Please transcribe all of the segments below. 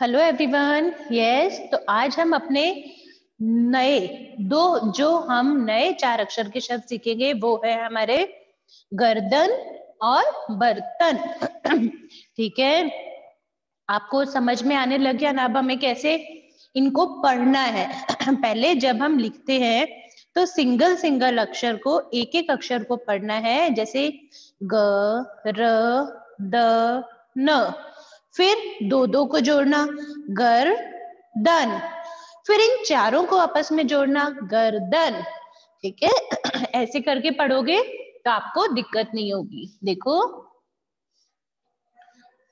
Hello everyone yes तो आज हम अपने नए, दो, जो हम नए चार अक्षर के शब्द सीखेंगे, वो है हमारे गर्दन और बर्तन। ठीक है? आपको समझ में आने लग गया ना? अब हमें कैसे इनको पढ़ना है? पहले जब हम लिखते हैं तो सिंगल सिंगल अक्षर को एक एक अक्षर को पढ़ना है, जैसे ग, र, द, न। फिर दो दो को जोड़ना, गर, दन। फिर इन चारों को आपस में जोड़ना गर्दन ठीक है? ऐसे करके पढ़ोगे तो आपको दिक्कत नहीं होगी। देखो।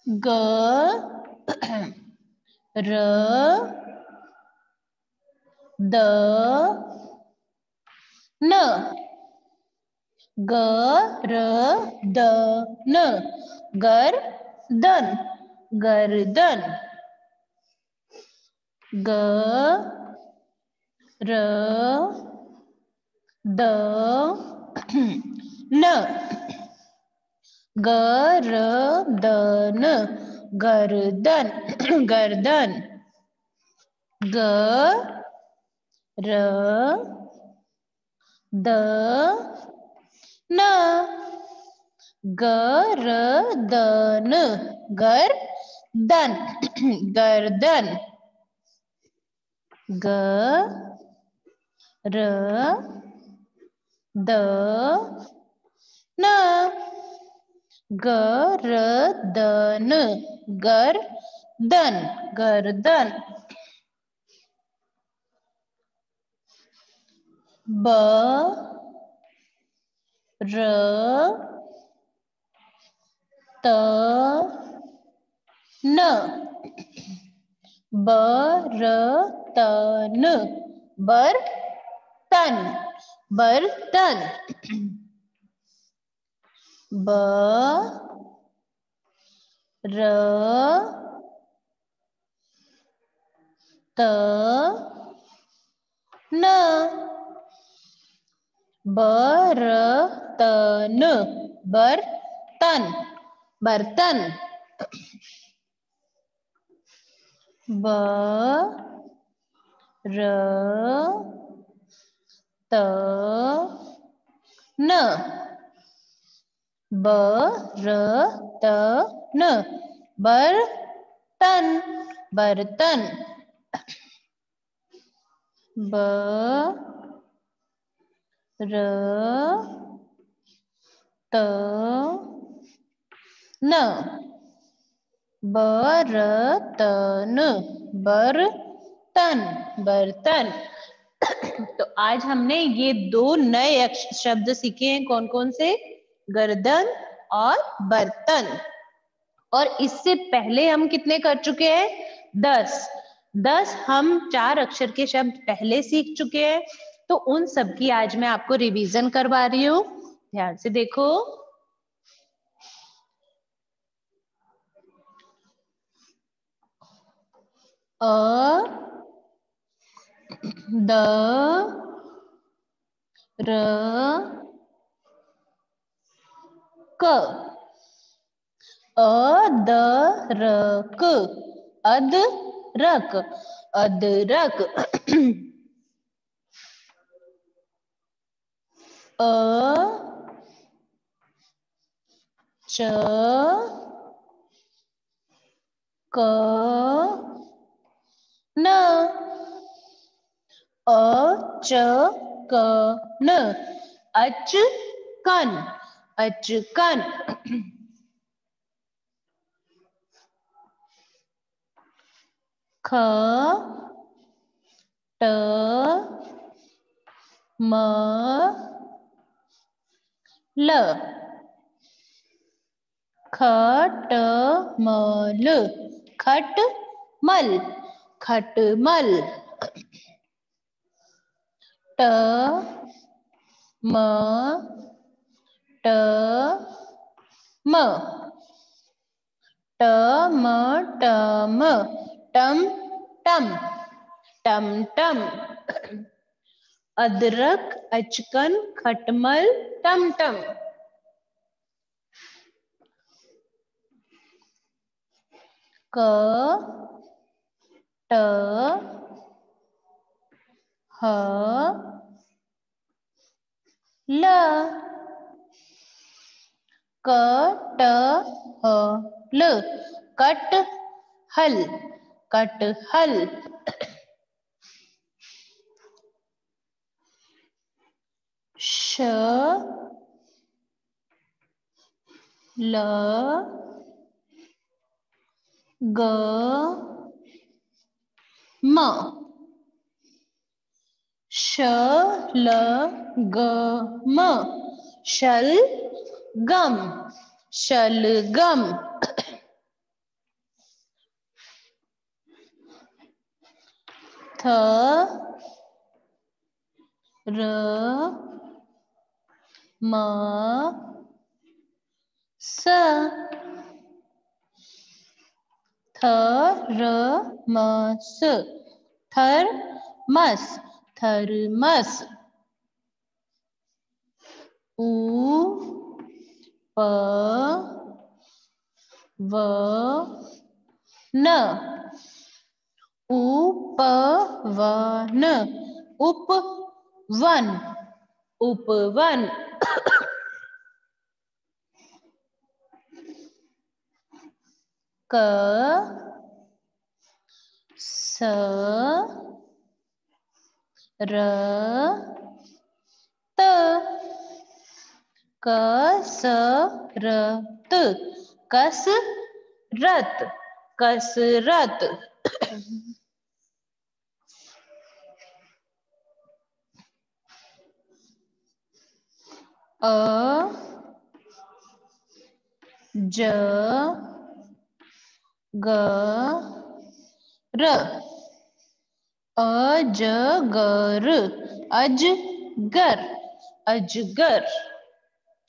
ग, र, द, न। ग, र, द, न। गर, दन। गर्दन। ग, र, द, न। ग र द न गर्दन गर्दन। ग, र, द, न। गर द न गर्दन। गर्दन गर्दन ग र द न गर्दन गर्दन गर्दन ब र त न। ब र त न बर्तन। बर्तन। ब र त न बर्तन। बर्तन। बर्तन। ब र त न. ब र त न. बर्तन बर्तन. ब र त न. बर्तन बर्तन बर्तन। तो आज हमने ये दो नए शब्द सीखे हैं कौन कौन से? गर्दन और बर्तन। और इससे पहले हम कितने कर चुके हैं? दस। दस हम चार अक्षर के शब्द पहले सीख चुके हैं। तो उन सब की आज मैं आपको रिवीजन करवा रही हूँ। ध्यान से देखो। अ द र क। अ द र क अदरक। अदरक। अ च क। न अ च क न। अचकन अचकन। ख ट म ल। खटमल खटमल। खटमल। ट, म ट, म। टम टम टम टम। टम टम। अदरक, अचकन, खटमल टमटम क ह ल क ह ल कट हल कट हल। श ल ग म। श ल ग म। शल गम। शलगम थ र म स। थ र म स थर मस थर्मस। उ प व न उपवन। उपवन। उपवन। क स र त क स र त कसरत। कसरत कसरत। अ ज ग, र, अजगर अजगर अजगर।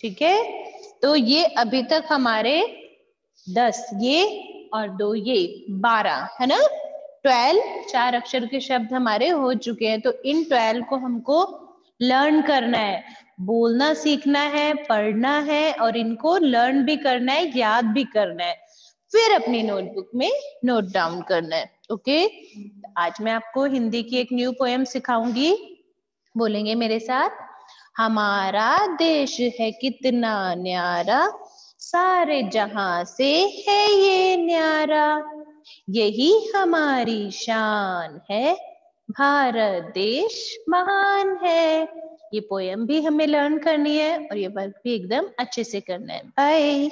ठीक है? तो ये अभी तक हमारे दस, ये और दो, ये बारह, है ना? ट्वेल्व, चार अक्षर के शब्द हमारे हो चुके हैं तो इन ट्वेल्व को हमको लर्न करना है। बोलना सीखना है, पढ़ना है, और इनको लर्न भी करना है, याद भी करना है। फिर अपनी नोटबुक में नोट डाउन करना है ओके आज मैं आपको हिंदी की एक न्यू पोएम सिखाऊँगी। बोलेंगे मेरे साथ, हमारा देश है कितना न्यारा, सारे जहाँ से है ये न्यारा। यही हमारी शान है, भारत देश महान है। ये पोयम भी हमें लर्न करनी है और ये वर्क भी एकदम अच्छे से करना है। बाय